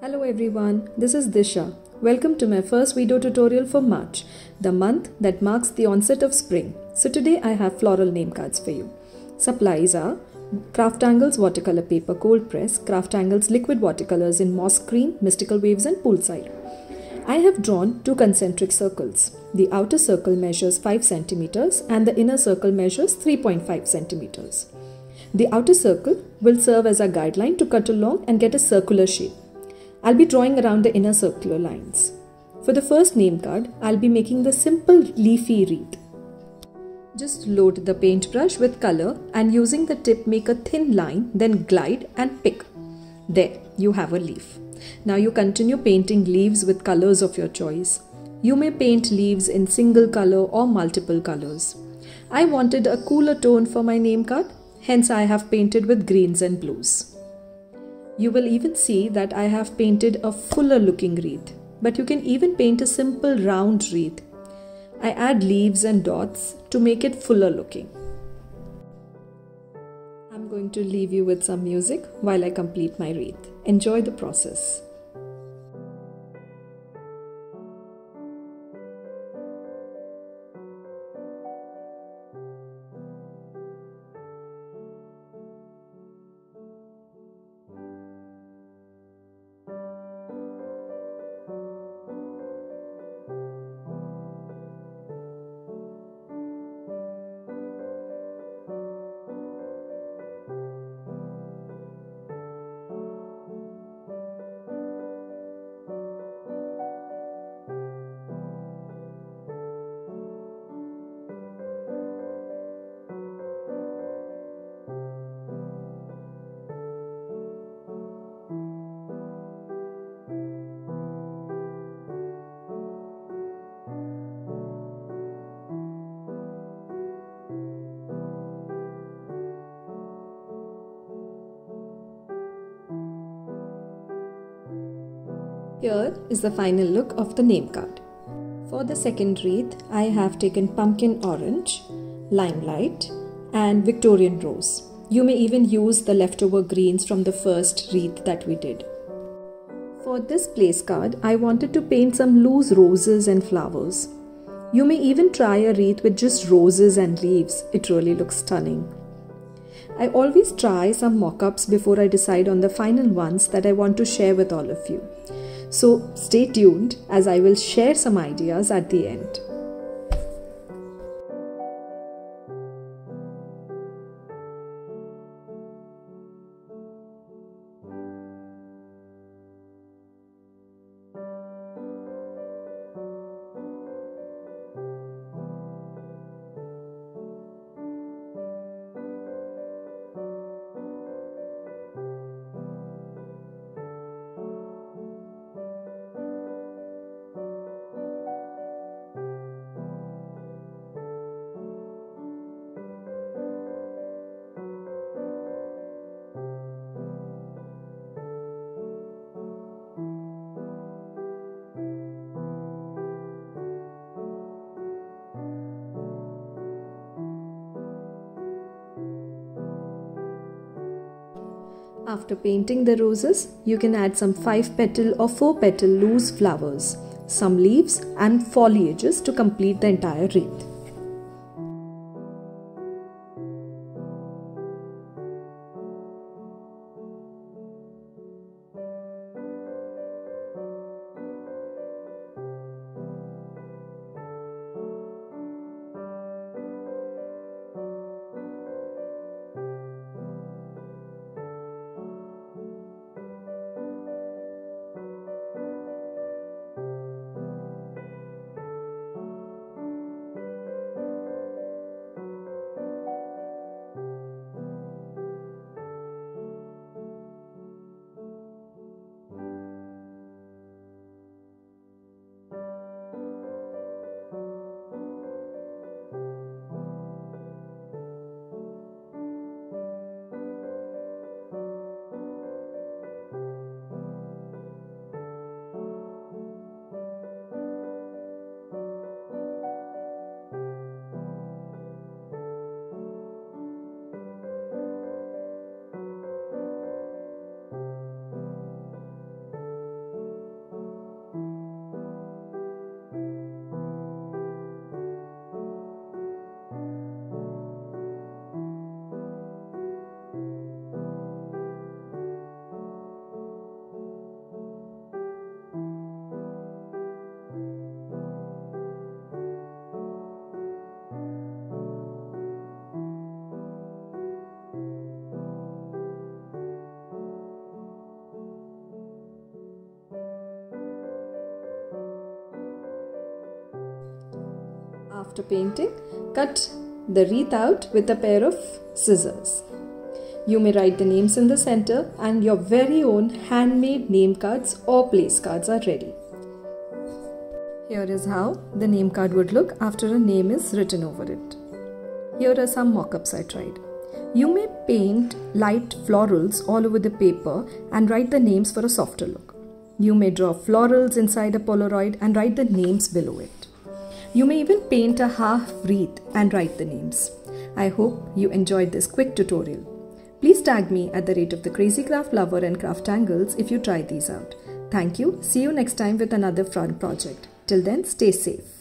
Hello everyone, this is Disha. Welcome to my first video tutorial for March, the month that marks the onset of spring. So today I have floral name cards for you. Supplies are Craftangles watercolor paper cold press, Craftangles liquid watercolors in moss green, mystical waves and poolside. I have drawn two concentric circles. The outer circle measures 5 centimeters and the inner circle measures 3.5 centimeters. The outer circle will serve as a guideline to cut along and get a circular shape. I'll be drawing around the inner circular lines. For the first name card, I'll be making the simple leafy wreath. Just load the paintbrush with color and using the tip make a thin line, then glide and pick. There, you have a leaf. Now you continue painting leaves with colors of your choice. You may paint leaves in single color or multiple colors. I wanted a cooler tone for my name card, hence I have painted with greens and blues. You will even see that I have painted a fuller looking wreath, but you can even paint a simple round wreath. I add leaves and dots to make it fuller looking. I'm going to leave you with some music while I complete my wreath. Enjoy the process. Here is the final look of the name card. For the second wreath, I have taken pumpkin orange, limelight, and Victorian rose. You may even use the leftover greens from the first wreath that we did. For this place card, I wanted to paint some loose roses and flowers. You may even try a wreath with just roses and leaves. It really looks stunning. I always try some mock-ups before I decide on the final ones that I want to share with all of you. So stay tuned as I will share some ideas at the end. After painting the roses, you can add some 5 petal or 4 petal loose flowers, some leaves and foliages to complete the entire wreath. After painting, cut the wreath out with a pair of scissors. You may write the names in the center and your very own handmade name cards or place cards are ready. Here is how the name card would look after a name is written over it. Here are some mock-ups I tried. You may paint light florals all over the paper and write the names for a softer look. You may draw florals inside a Polaroid and write the names below it. You may even paint a half wreath and write the names. I hope you enjoyed this quick tutorial. Please tag me at the rate of the Crazy Craft Lover and Craftangles if you try these out. Thank you. See you next time with another fun project. Till then, stay safe.